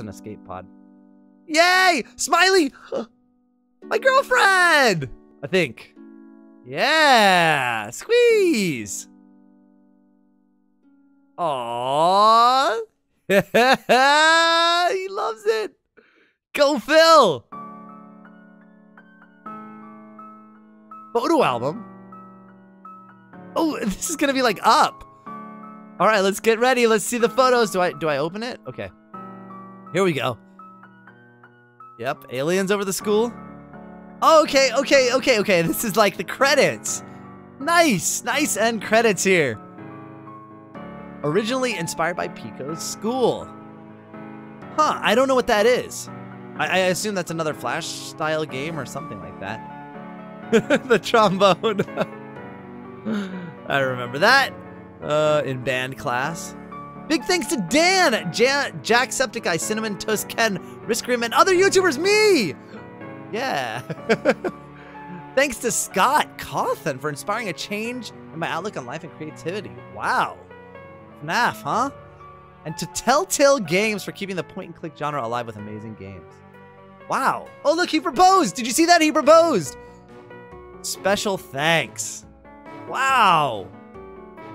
an escape pod. Yay! Smiley! My girlfriend! I think. Yeah! Squeeze! Aww! he loves it! Go Phil! Photo album? Oh, this is gonna be like up. All right, let's get ready. Let's see the photos. Do I do I open it? Okay. Here we go. Yep, aliens over the school. Okay, okay, okay, okay. This is like the credits. Nice, nice end credits here. Originally inspired by Pico's school. Huh, I don't know what that is. I, I assume that's another Flash style game or something like that. the trombone. I remember that uh, in band class. Big thanks to Dan, ja Jacksepticeye, Cinnamon Toast Ken, Riskrim, and other YouTubers. Me! Yeah. thanks to Scott Cawthon for inspiring a change in my outlook on life and creativity. Wow. FNAF, huh? And to Telltale Games for keeping the point and click genre alive with amazing games. Wow. Oh, look, he proposed. Did you see that? He proposed. Special thanks. Wow.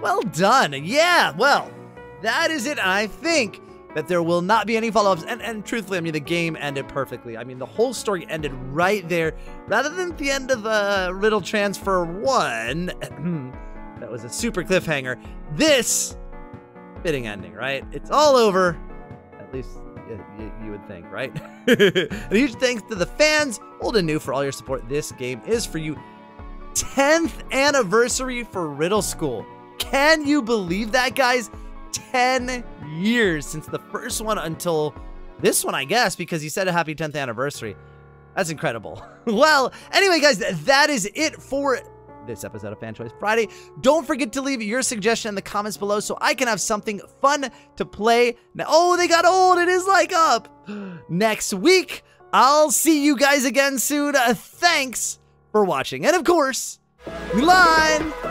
Well done. Yeah, well, that is it. I think that there will not be any follow-ups. And, and truthfully, I mean, the game ended perfectly. I mean, the whole story ended right there. Rather than the end of uh, Riddle Transfer 1, that was a super cliffhanger. This, fitting ending, right? It's all over. At least you, you would think, right? a huge thanks to the fans, old and new, for all your support. This game is for you. 10th anniversary for Riddle School. Can you believe that, guys? 10 years since the first one until this one, I guess, because he said a happy 10th anniversary. That's incredible. well, anyway, guys, that is it for this episode of Fan Choice Friday. Don't forget to leave your suggestion in the comments below so I can have something fun to play. Now, oh, they got old. It is like up. Next week, I'll see you guys again soon. Thanks for watching. And of course, Mulan!